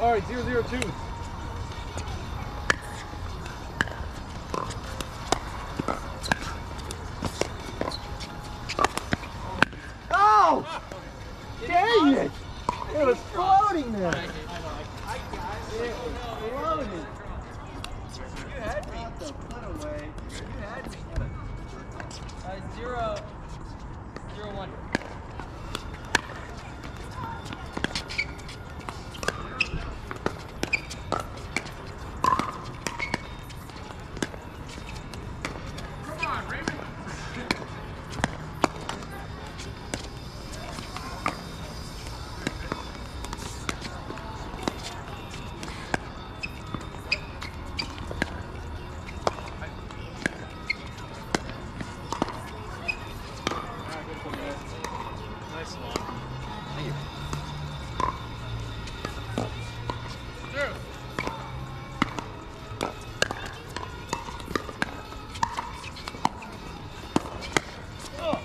All right, zero zero two.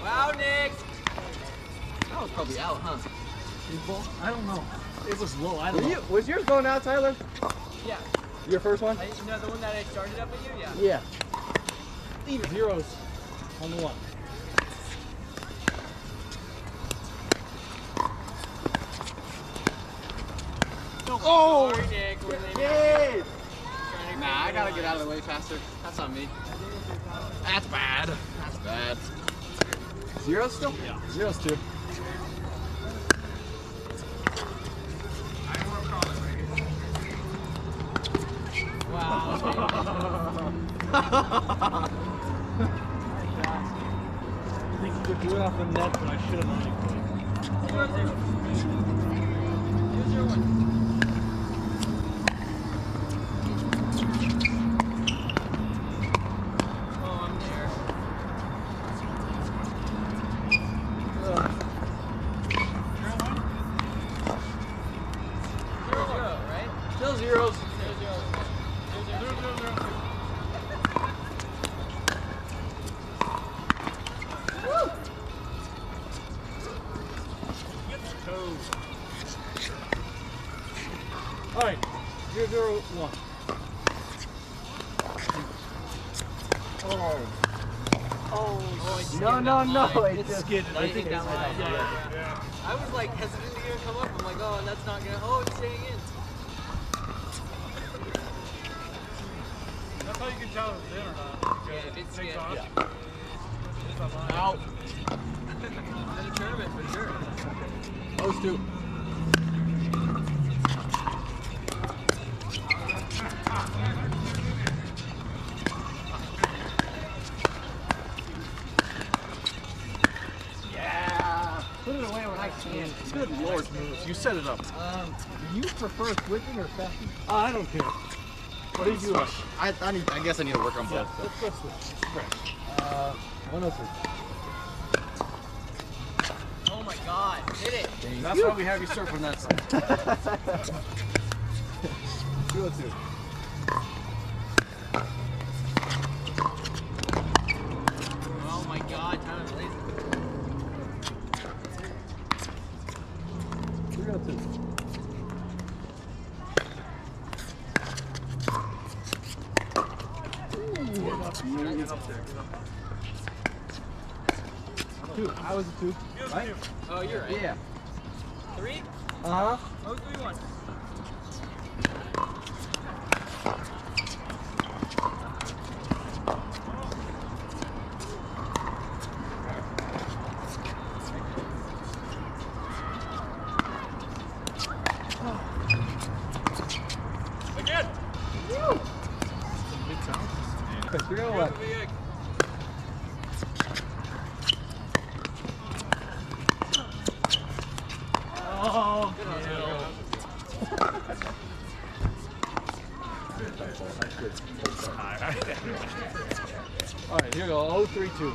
Wow, Nick. That was probably out, huh? I don't know. It was low. I don't know. was yours going out, Tyler? Yeah. Your first one? I, you know the one that I started up with you? Yeah. Yeah. Leave zeros on the one. Oh! Sorry, Nick. We're leaving. Yay! Trying to Nah, I gotta get out of the way faster. That's on me. That's bad. That's bad. Zero still? Yeah. Zero's two. Wow. I think you could do it off the net, but I should have No, no, no. It It's just, skidded. I think down it's yeah, Yeah, yeah. I was like hesitant to even come up. I'm like, oh, that's not gonna. Oh, it's staying in. That's how you can tell if it's in or not. Yeah, if it's Takes in. Yeah. It's. Out. In a tournament for sure. Those two. Set it up. Um, do you prefer switching or passing? Uh, I don't care. What do you do? I, I, need, I guess I need to work on Yeah, both. let's, let's switch. Uh, 103. Oh my god, hit it. That's why we have you serve from that side. 202. Right? Oh, you're right. Yeah. Right, here we go. 032.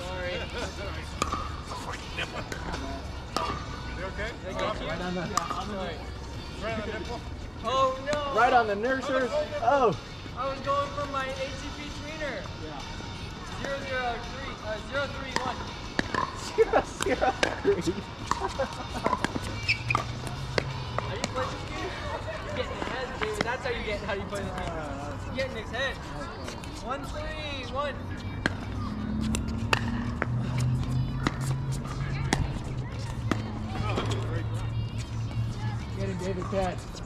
Sorry. You okay? Right on the, Sorry. Right on the nipple. Oh how you get. How you play this game? Get in his head. One three one. Get him, David Cat.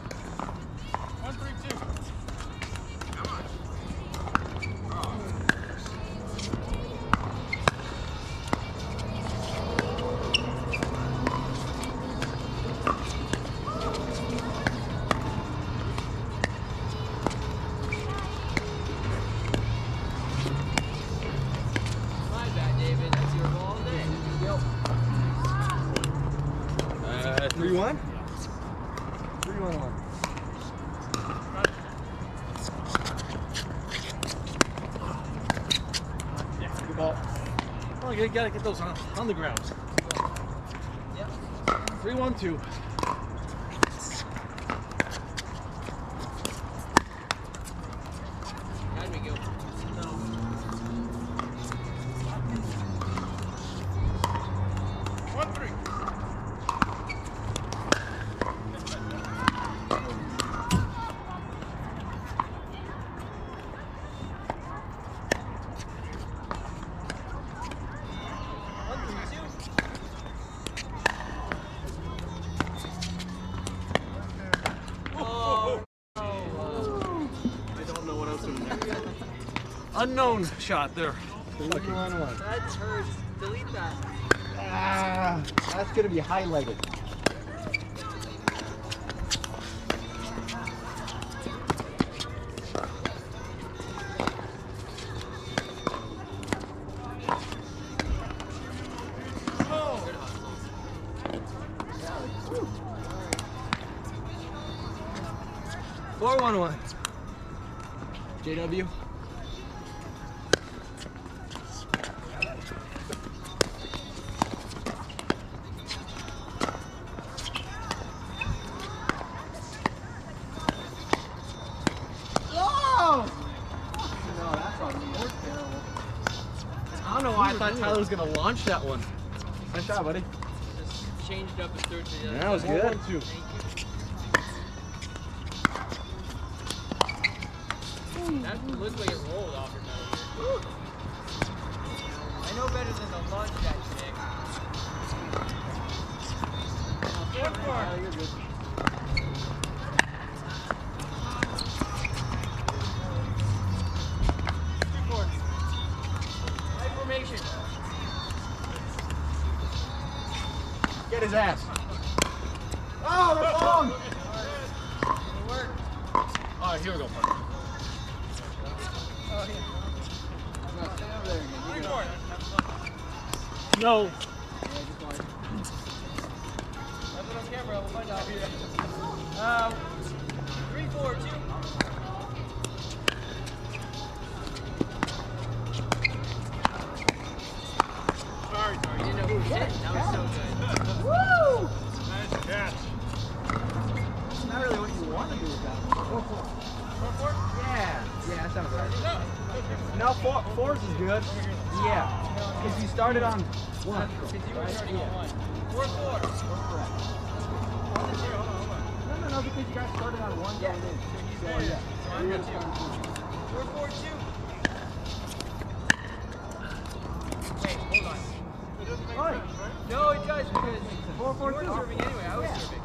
Gotta get those on, on the ground. Yep. Three, one, two. Unknown shot there. Three one one. That hurts. Delete that. Ah, that's gonna be highlighted. I don't know why I thought Tyler was gonna launch that one. Nice shot, buddy. Just changed up and threw it to the other. That was good. One, two. That looked like it rolled off your nose. I know better than to launch that stick. Four, four. you're good. High. Get his ass. Oh, that's long. It worked. All right, here we go. partner. Oh, yeah. No. That's it on camera. We'll find out. Uh, three, four, two. Good. Yeah. Because you started on one. Because you were starting on one. Four, four. Correct. One to two. Hold on, hold on. No, no, no, because you guys started on one Yeah. going in. He's So, yeah. So I'm too. two. Four, four, two. Wait, hold on. Right. No, it does because Four, four, you weren't two. serving anyway. I was Yeah. serving.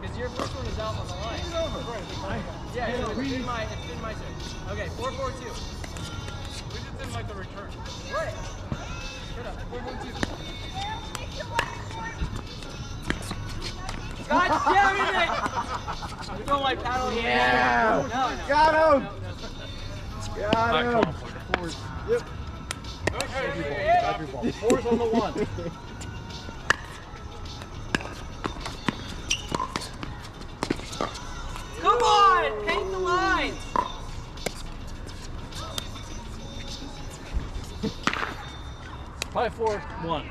Because your first one was out on the line. Turn it over. Right. Yeah, Yeah, so it's we- been my it's been my serve. Okay, four, four, two. We just didn't like the return. What? Shut up. Four, four, two. God damn it! Throw my paddle. in the Yeah. No, no. Got him. No, no. Got All right, him. come on, partner. Fours. Yep. Every ball. Every ball. Four's on the one. Come on! Paint the lines! Five, four, one.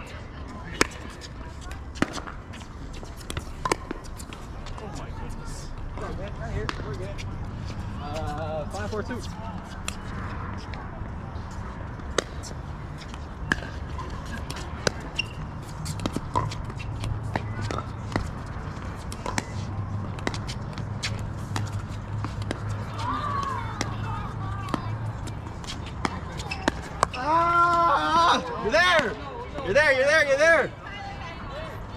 Oh my goodness. Right here. We're good. Uh, five, four, two. You're there, you're there.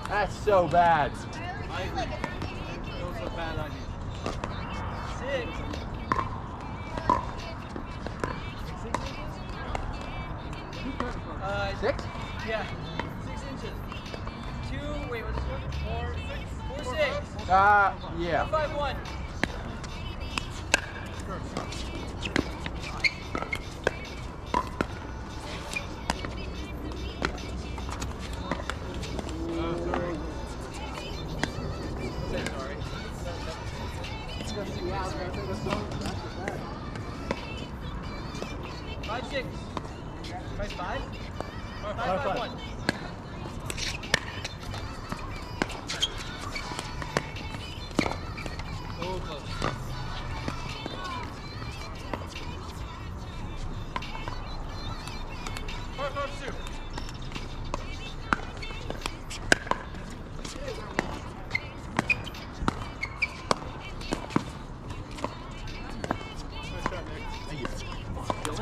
That's so bad. I agree. It was a bad idea. Six. Uh, Six? yeah. Six inches. Two, wait, what's this one? Four, six. Four, six. Uh, yeah. Five, one. Five, six. Five, five? Five, five, five. one.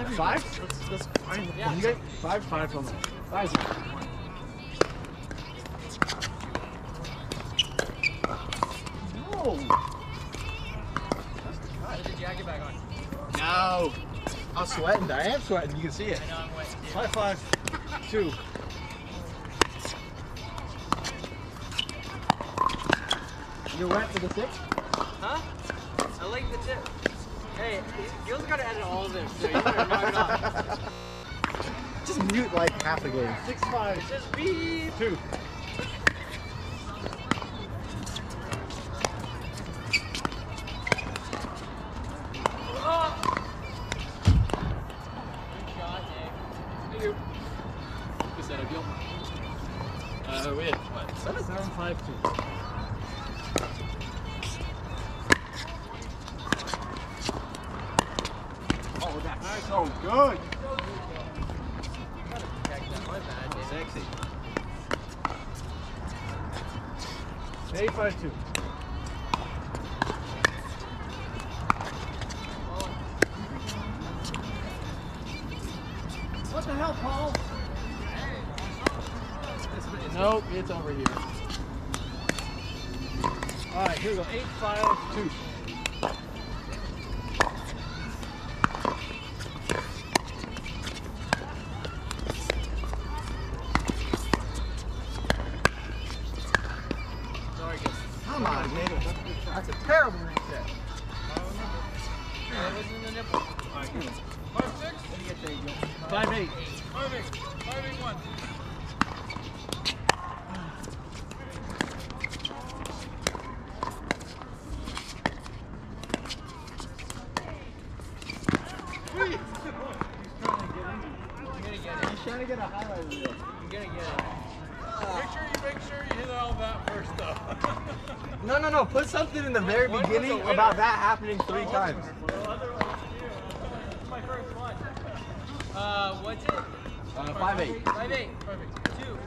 Five? That's, that's fine. Yeah. You get five, five from Five. No. Put the jacket back on. No. I'm sweating. I am sweating. You can see it. I know I'm wet. too. Five, five, two. You're wet for the six? Huh? I like the tip. Hey, you also gotta edit all of this, so you better knock it off. Just mute like half the game. Six, five, Just beep. two. Eight, five, two. What the hell, Paul? Nope, it's over here. All right, here we go. Eight, five, two. Wasn't in the Five, eight. Five, eight. Five, eight, one. I'm gonna get it. He's trying to get a highlight reel. I'm gonna get it. Make sure you make sure you hit all that first though. No, no, no. Put something in the very One was a beginning winner. about that happening three times. It's my first one. Uh, five eight. Five eight. Two.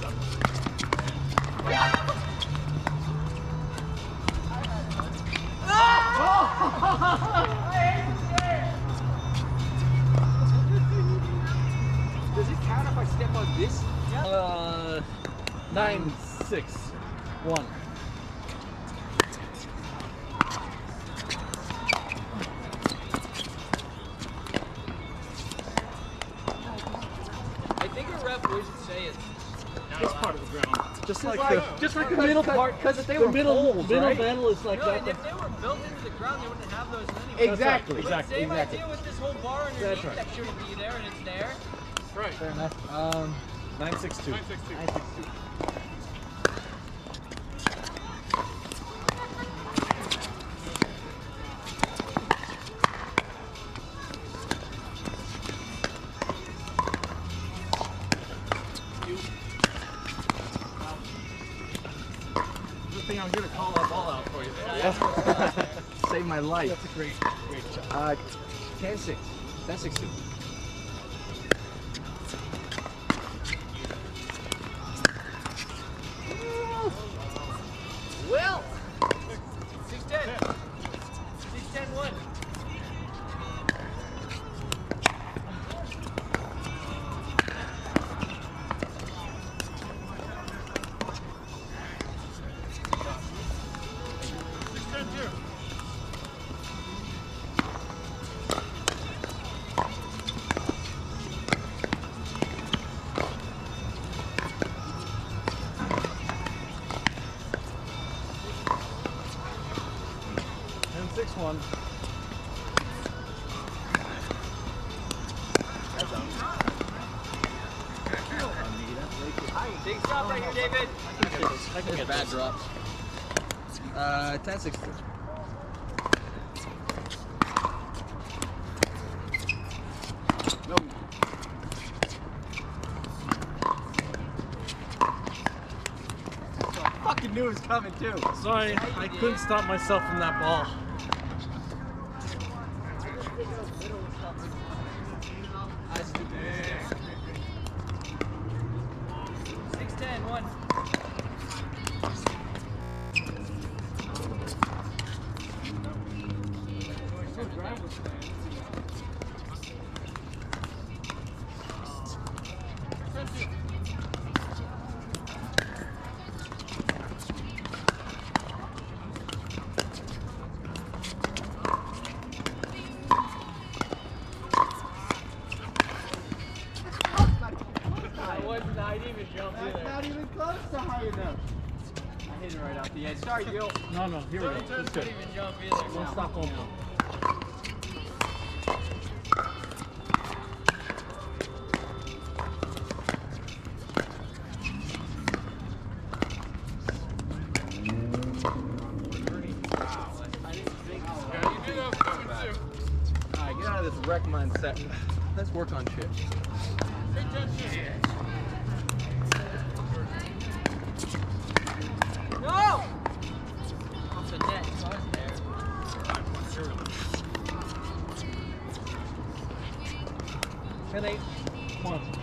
Does part. Because if they the were middle, poles, middle right? panel is like no, that. and if they were built into the ground, they wouldn't have those anyway. Exactly. But Exactly, same exactly. idea with this whole bar underneath That's right. that shouldn't be there, and it's there. right. Fair enough. Um, Nine, six, two. Nine, six, two. nine, six, two. My life. That's a great, great shot. Uh, 10 6. 10 6 2. One. Big stop right here, David. I can get Bad this. drops. Uh, 10 6 2. No. Fucking knew it was coming too. Sorry, I couldn't stop myself from that ball. Close to high enough. I hit it right off the edge. Sorry, Gil. No, no, here we go. Tony It's couldn't even jump either. Don't stop going. Yeah, you knew that was coming too. Alright, get out of this wreck mindset. Let's work on shit. Take ten two.